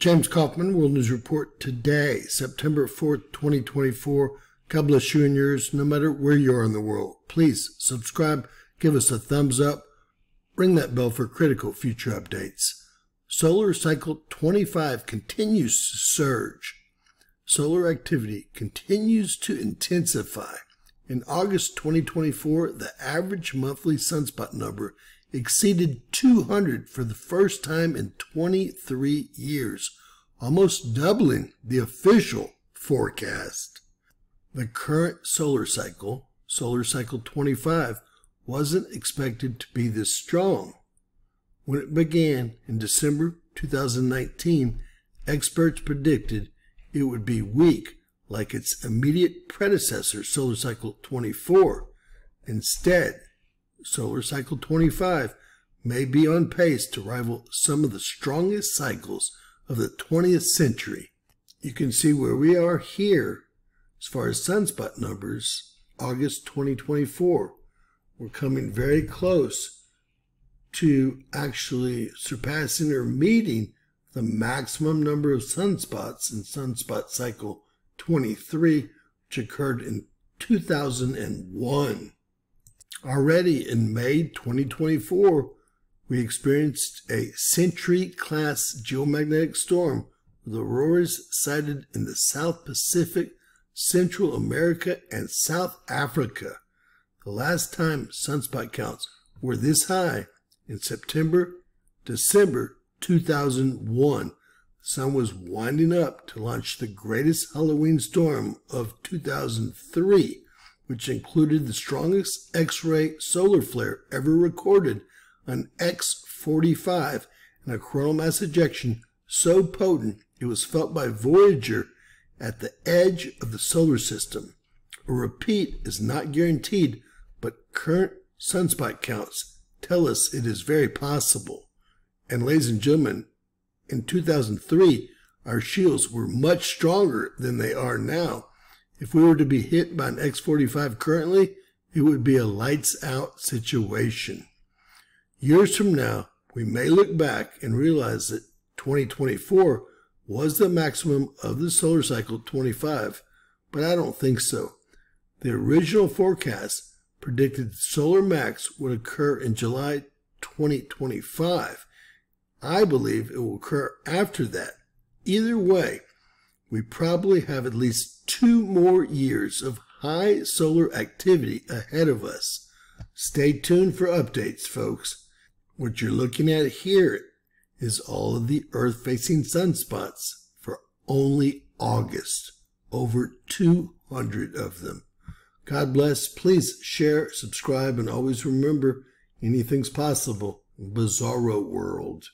James Kaufman, World News Report today, September 4th, 2024. God bless you and yours, no matter where you are in the world. Please subscribe, give us a thumbs up, ring that bell for critical future updates. Solar Cycle 25 continues to surge. Solar activity continues to intensify. In August 2024, the average monthly sunspot number exceeded 200 for the first time in 23 years, almost doubling the official forecast. The current solar cycle, solar cycle 25, wasn't expected to be this strong. When it began in December 2019, experts predicted it would be weak like its immediate predecessor, solar cycle 24. Instead, solar cycle 25 may be on pace to rival some of the strongest cycles of the 20th century. You can see where we are here as far as sunspot numbers, August 2024. We're coming very close to actually surpassing or meeting the maximum number of sunspots in sunspot cycle 23, which occurred in 2001. Already in May 2024, we experienced a Century-class geomagnetic storm with auroras sighted in the South Pacific, Central America, and South Africa. The last time sunspot counts were this high in September, December 2001. Sun was winding up to launch the greatest Halloween storm of 2003 which included the strongest X-ray solar flare ever recorded on X45 and a coronal mass ejection so potent it was felt by Voyager at the edge of the solar system. A repeat is not guaranteed, but current sunspot counts tell us it is very possible. And ladies and gentlemen, in 2003, our shields were much stronger than they are now. If we were to be hit by an X45 currently, it would be a lights out situation. Years from now, we may look back and realize that 2024 was the maximum of the solar cycle 25, but I don't think so. The original forecast predicted solar max would occur in July 2025. I believe it will occur after that. Either way, we probably have at least two more years of high solar activity ahead of us. Stay tuned for updates, folks. What you're looking at here is all of the Earth-facing sunspots for only August. Over 200 of them. God bless. Please share, subscribe, and always remember anything's possible. Bizarro world.